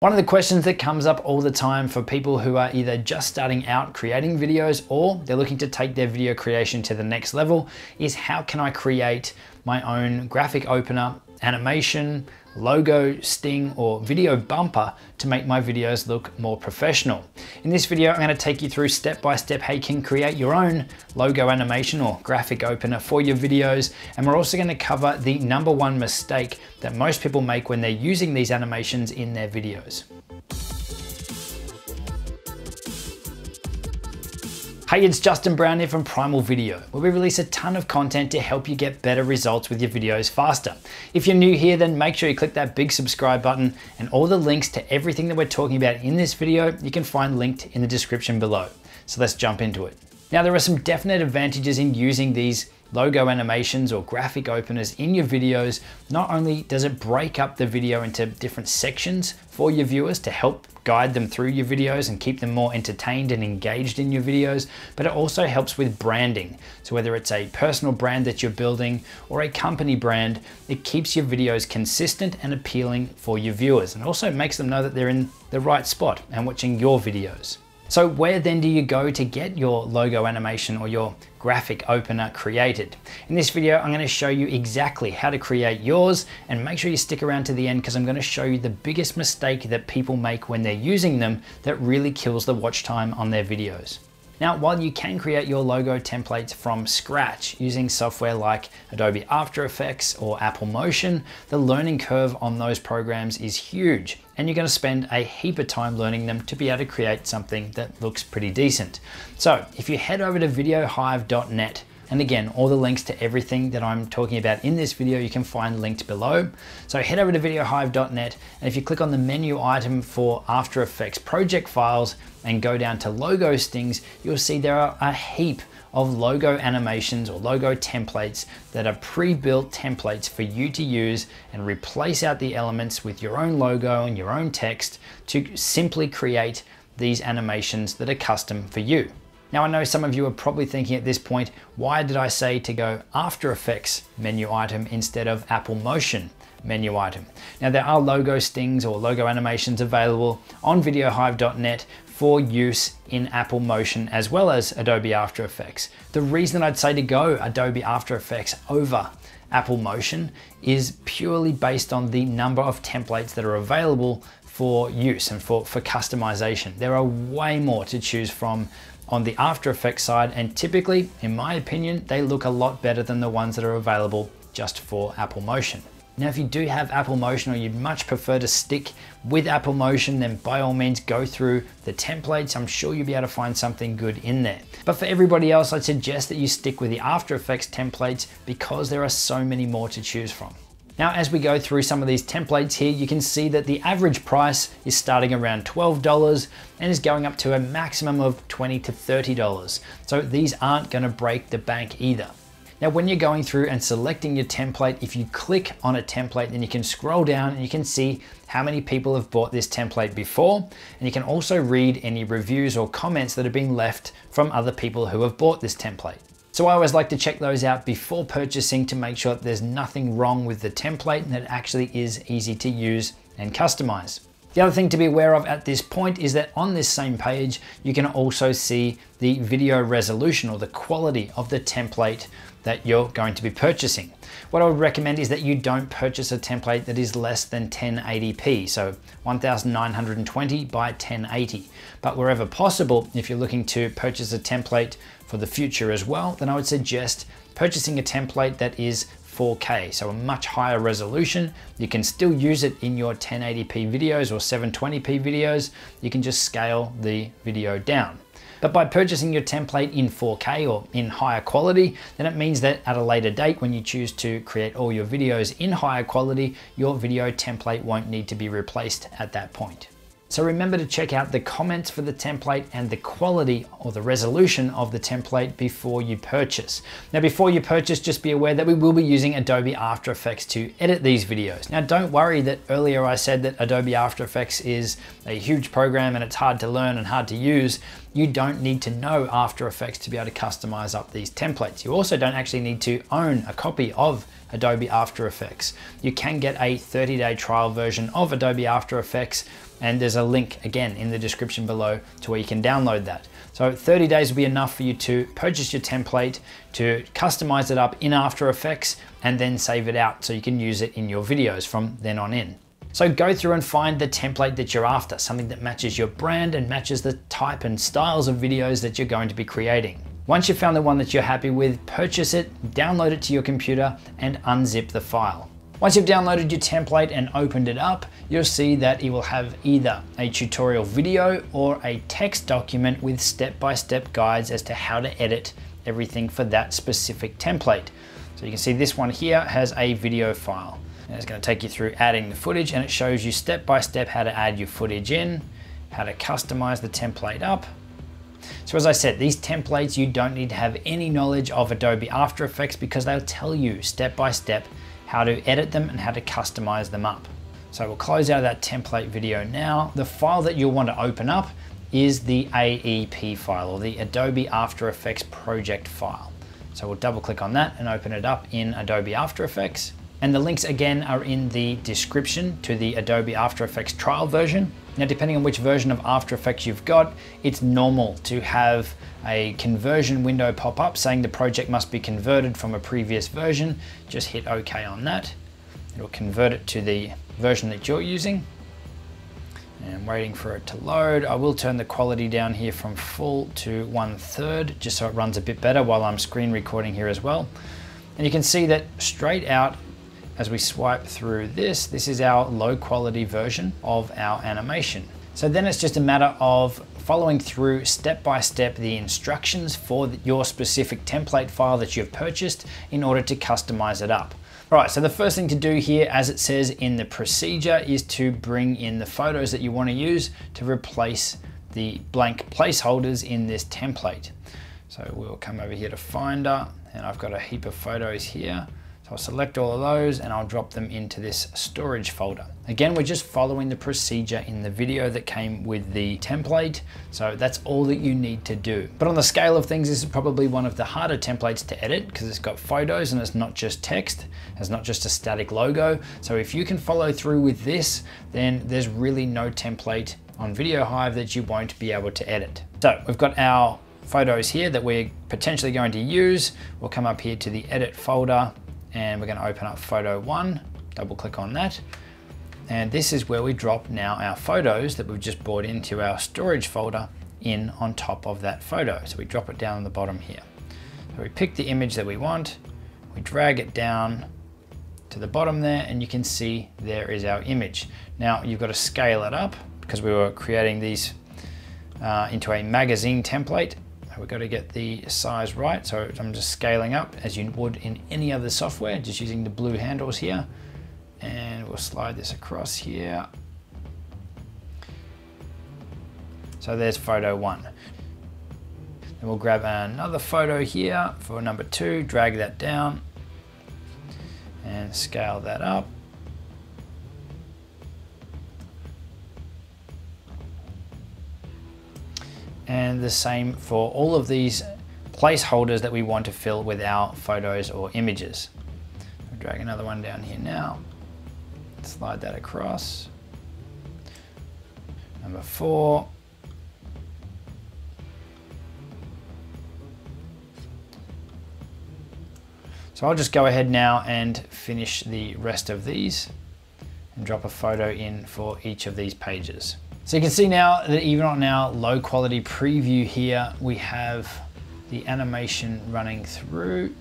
One of the questions that comes up all the time for people who are either just starting out creating videos or they're looking to take their video creation to the next level is how can I create my own graphic opener, animation, logo, sting, or video bumper to make my videos look more professional. In this video, I'm gonna take you through step by step how you can create your own logo animation or graphic opener for your videos. And we're also gonna cover the number one mistake that most people make when they're using these animations in their videos. Hey, it's Justin Brown here from Primal Video, where we release a ton of content to help you get better results with your videos faster. If you're new here, then make sure you click that big subscribe button and all the links to everything that we're talking about in this video, you can find linked in the description below. So let's jump into it. Now, there are some definite advantages in using these logo animations or graphic openers in your videos, not only does it break up the video into different sections for your viewers to help guide them through your videos and keep them more entertained and engaged in your videos, but it also helps with branding. So whether it's a personal brand that you're building or a company brand, it keeps your videos consistent and appealing for your viewers and also makes them know that they're in the right spot and watching your videos. So where then do you go to get your logo animation or your graphic opener created? In this video, I'm gonna show you exactly how to create yours and make sure you stick around to the end because I'm gonna show you the biggest mistake that people make when they're using them that really kills the watch time on their videos. Now, while you can create your logo templates from scratch using software like Adobe After Effects or Apple Motion, the learning curve on those programs is huge and you're gonna spend a heap of time learning them to be able to create something that looks pretty decent. So if you head over to videohive.net and again, all the links to everything that I'm talking about in this video, you can find linked below. So head over to videohive.net, and if you click on the menu item for After Effects project files and go down to logo stings, you'll see there are a heap of logo animations or logo templates that are pre-built templates for you to use and replace out the elements with your own logo and your own text to simply create these animations that are custom for you. Now I know some of you are probably thinking at this point, why did I say to go After Effects menu item instead of Apple Motion menu item? Now there are logo stings or logo animations available on videohive.net for use in Apple Motion as well as Adobe After Effects. The reason I'd say to go Adobe After Effects over Apple Motion is purely based on the number of templates that are available for use and for, for customization. There are way more to choose from on the After Effects side, and typically, in my opinion, they look a lot better than the ones that are available just for Apple Motion. Now, if you do have Apple Motion or you'd much prefer to stick with Apple Motion, then by all means go through the templates. I'm sure you'll be able to find something good in there. But for everybody else, I'd suggest that you stick with the After Effects templates because there are so many more to choose from. Now, as we go through some of these templates here, you can see that the average price is starting around $12 and is going up to a maximum of $20 to $30. So these aren't gonna break the bank either. Now, when you're going through and selecting your template, if you click on a template, then you can scroll down and you can see how many people have bought this template before. And you can also read any reviews or comments that have been left from other people who have bought this template. So I always like to check those out before purchasing to make sure that there's nothing wrong with the template and that it actually is easy to use and customize. The other thing to be aware of at this point is that on this same page, you can also see the video resolution or the quality of the template that you're going to be purchasing. What I would recommend is that you don't purchase a template that is less than 1080p, so 1920 by 1080. But wherever possible, if you're looking to purchase a template for the future as well, then I would suggest purchasing a template that is 4K, so a much higher resolution. You can still use it in your 1080p videos or 720p videos. You can just scale the video down. But by purchasing your template in 4K or in higher quality, then it means that at a later date when you choose to create all your videos in higher quality, your video template won't need to be replaced at that point. So remember to check out the comments for the template and the quality or the resolution of the template before you purchase. Now before you purchase, just be aware that we will be using Adobe After Effects to edit these videos. Now don't worry that earlier I said that Adobe After Effects is a huge program and it's hard to learn and hard to use. You don't need to know After Effects to be able to customize up these templates. You also don't actually need to own a copy of Adobe After Effects. You can get a 30 day trial version of Adobe After Effects and there's a link again in the description below to where you can download that. So 30 days will be enough for you to purchase your template, to customize it up in After Effects, and then save it out so you can use it in your videos from then on in. So go through and find the template that you're after, something that matches your brand and matches the type and styles of videos that you're going to be creating. Once you've found the one that you're happy with, purchase it, download it to your computer and unzip the file. Once you've downloaded your template and opened it up, you'll see that it will have either a tutorial video or a text document with step-by-step -step guides as to how to edit everything for that specific template. So you can see this one here has a video file. And it's going to take you through adding the footage and it shows you step by step how to add your footage in, how to customize the template up. So as I said, these templates, you don't need to have any knowledge of Adobe After Effects because they'll tell you step by step how to edit them and how to customize them up. So we'll close out of that template video now. The file that you'll want to open up is the AEP file or the Adobe After Effects project file. So we'll double click on that and open it up in Adobe After Effects. And the links again are in the description to the Adobe After Effects trial version. Now, depending on which version of After Effects you've got, it's normal to have a conversion window pop up saying the project must be converted from a previous version. Just hit OK on that. It'll convert it to the version that you're using. And I'm waiting for it to load. I will turn the quality down here from full to one third, just so it runs a bit better while I'm screen recording here as well. And you can see that straight out as we swipe through this, this is our low quality version of our animation. So then it's just a matter of following through step by step the instructions for your specific template file that you've purchased in order to customize it up. All right, so the first thing to do here, as it says in the procedure, is to bring in the photos that you want to use to replace the blank placeholders in this template. So we'll come over here to Finder, and I've got a heap of photos here. So I'll select all of those and I'll drop them into this storage folder. Again, we're just following the procedure in the video that came with the template. So that's all that you need to do. But on the scale of things, this is probably one of the harder templates to edit because it's got photos and it's not just text. It's not just a static logo. So if you can follow through with this, then there's really no template on VideoHive that you won't be able to edit. So we've got our photos here that we're potentially going to use. We'll come up here to the edit folder and we're going to open up photo one, double click on that. And this is where we drop now our photos that we've just brought into our storage folder in on top of that photo. So we drop it down on the bottom here. So we pick the image that we want, we drag it down to the bottom there and you can see there is our image. Now you've got to scale it up because we were creating these uh, into a magazine template we've got to get the size right. So I'm just scaling up as you would in any other software, just using the blue handles here. And we'll slide this across here. So there's photo one. Then we'll grab another photo here for number two, drag that down and scale that up. And the same for all of these placeholders that we want to fill with our photos or images. I'll drag another one down here now, slide that across. Number four. So I'll just go ahead now and finish the rest of these and drop a photo in for each of these pages. So you can see now that even on our low quality preview here, we have the animation running through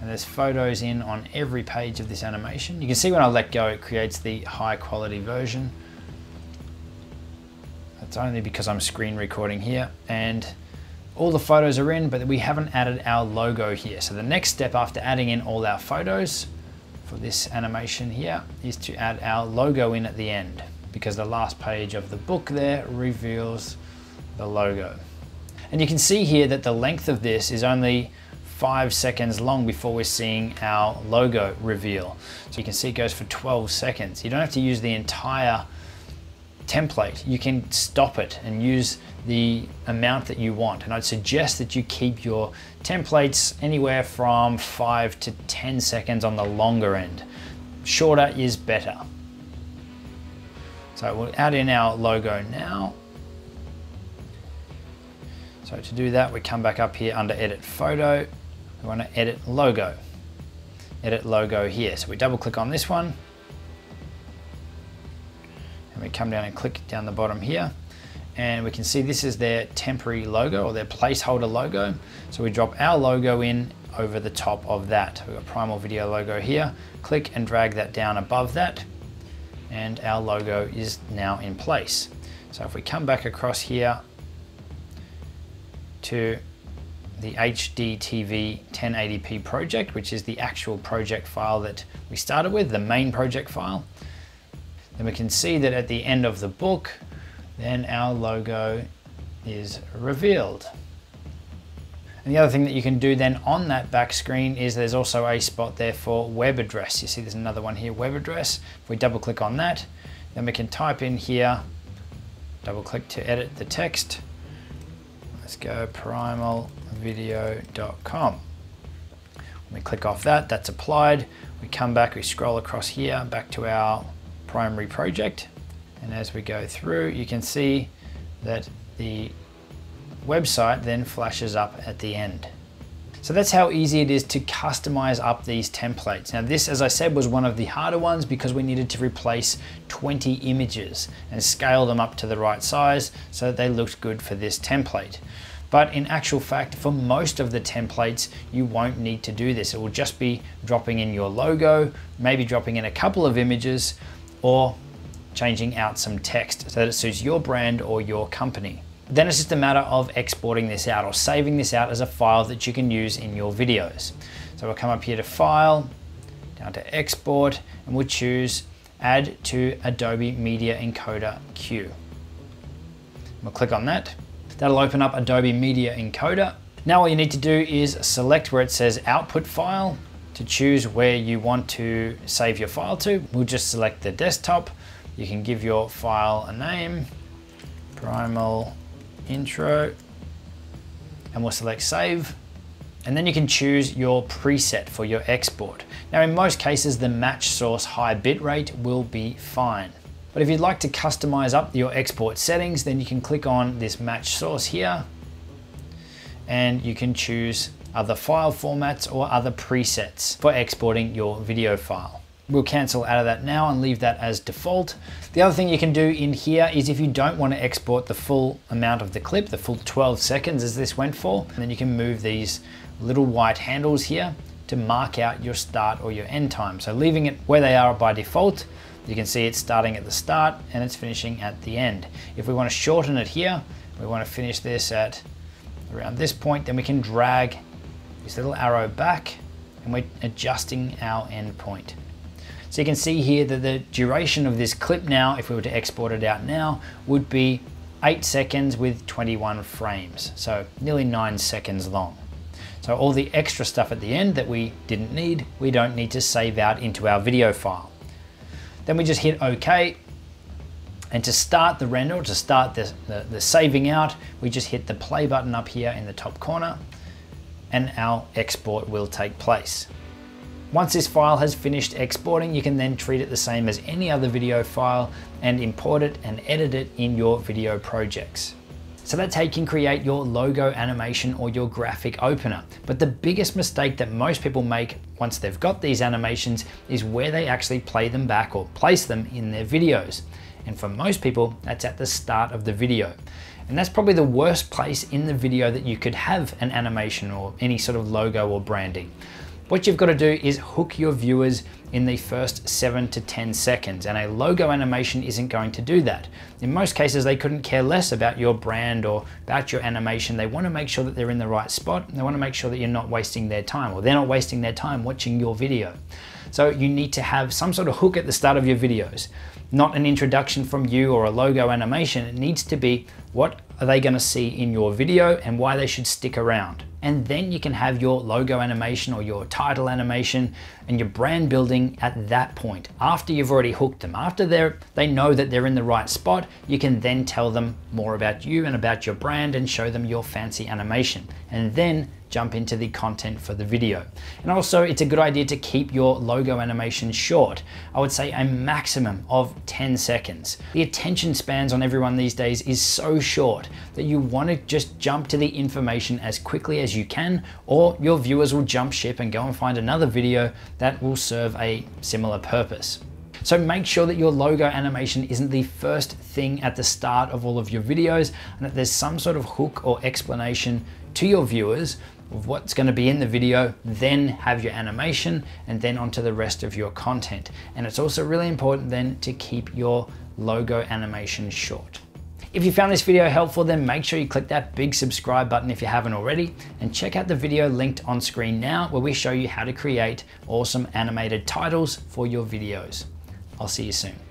and there's photos in on every page of this animation. You can see when I let go, it creates the high quality version. That's only because I'm screen recording here and all the photos are in, but we haven't added our logo here. So the next step after adding in all our photos for this animation here is to add our logo in at the end because the last page of the book there reveals the logo. And you can see here that the length of this is only five seconds long before we're seeing our logo reveal. So you can see it goes for 12 seconds. You don't have to use the entire template, you can stop it and use the amount that you want. And I'd suggest that you keep your templates anywhere from five to 10 seconds on the longer end. Shorter is better. So we'll add in our logo now. So to do that, we come back up here under edit photo. We want to edit logo. Edit logo here. So we double click on this one. And we come down and click down the bottom here. And we can see this is their temporary logo or their placeholder logo. So we drop our logo in over the top of that. We've got Primal Video logo here. Click and drag that down above that and our logo is now in place. So if we come back across here to the HDTV 1080p project, which is the actual project file that we started with, the main project file, then we can see that at the end of the book, then our logo is revealed. And the other thing that you can do then on that back screen is there's also a spot there for web address. You see there's another one here, web address. If we double click on that, then we can type in here, double click to edit the text. Let's go primalvideo.com. When we click off that, that's applied. We come back, we scroll across here, back to our primary project. And as we go through, you can see that the website then flashes up at the end. So that's how easy it is to customize up these templates. Now this, as I said, was one of the harder ones because we needed to replace 20 images and scale them up to the right size so that they looked good for this template. But in actual fact, for most of the templates, you won't need to do this. It will just be dropping in your logo, maybe dropping in a couple of images, or changing out some text so that it suits your brand or your company. Then it's just a matter of exporting this out or saving this out as a file that you can use in your videos. So we'll come up here to File, down to Export, and we'll choose Add to Adobe Media Encoder Queue. We'll click on that. That'll open up Adobe Media Encoder. Now all you need to do is select where it says Output File to choose where you want to save your file to. We'll just select the desktop. You can give your file a name, Primal intro, and we'll select save. And then you can choose your preset for your export. Now in most cases, the match source high bitrate will be fine. But if you'd like to customize up your export settings, then you can click on this match source here and you can choose other file formats or other presets for exporting your video file. We'll cancel out of that now and leave that as default. The other thing you can do in here is if you don't want to export the full amount of the clip, the full 12 seconds as this went for, then you can move these little white handles here to mark out your start or your end time. So leaving it where they are by default, you can see it's starting at the start and it's finishing at the end. If we want to shorten it here, we want to finish this at around this point, then we can drag this little arrow back and we're adjusting our end point. So you can see here that the duration of this clip now, if we were to export it out now, would be 8 seconds with 21 frames, so nearly 9 seconds long. So all the extra stuff at the end that we didn't need, we don't need to save out into our video file. Then we just hit OK, and to start the render, to start the, the, the saving out, we just hit the play button up here in the top corner, and our export will take place. Once this file has finished exporting, you can then treat it the same as any other video file and import it and edit it in your video projects. So that's how you can create your logo animation or your graphic opener. But the biggest mistake that most people make once they've got these animations is where they actually play them back or place them in their videos. And for most people, that's at the start of the video. And that's probably the worst place in the video that you could have an animation or any sort of logo or branding. What you've got to do is hook your viewers in the first 7 to 10 seconds and a logo animation isn't going to do that. In most cases they couldn't care less about your brand or about your animation. They want to make sure that they're in the right spot. And they want to make sure that you're not wasting their time or they're not wasting their time watching your video. So you need to have some sort of hook at the start of your videos. not an introduction from you or a logo animation. It needs to be what are they gonna see in your video and why they should stick around. And then you can have your logo animation or your title animation and your brand building at that point. After you've already hooked them, after they're, they know that they're in the right spot, you can then tell them more about you and about your brand and show them your fancy animation. And then jump into the content for the video. And also it's a good idea to keep your logo animation short. I would say a maximum of 10 seconds. The attention spans on everyone these days is so short that you want to just jump to the information as quickly as you can or your viewers will jump ship and go and find another video that will serve a similar purpose. So make sure that your logo animation isn't the first thing at the start of all of your videos and that there's some sort of hook or explanation to your viewers of what's going to be in the video, then have your animation and then onto the rest of your content. And it's also really important then to keep your logo animation short. If you found this video helpful, then make sure you click that big subscribe button if you haven't already, and check out the video linked on screen now where we show you how to create awesome animated titles for your videos. I'll see you soon.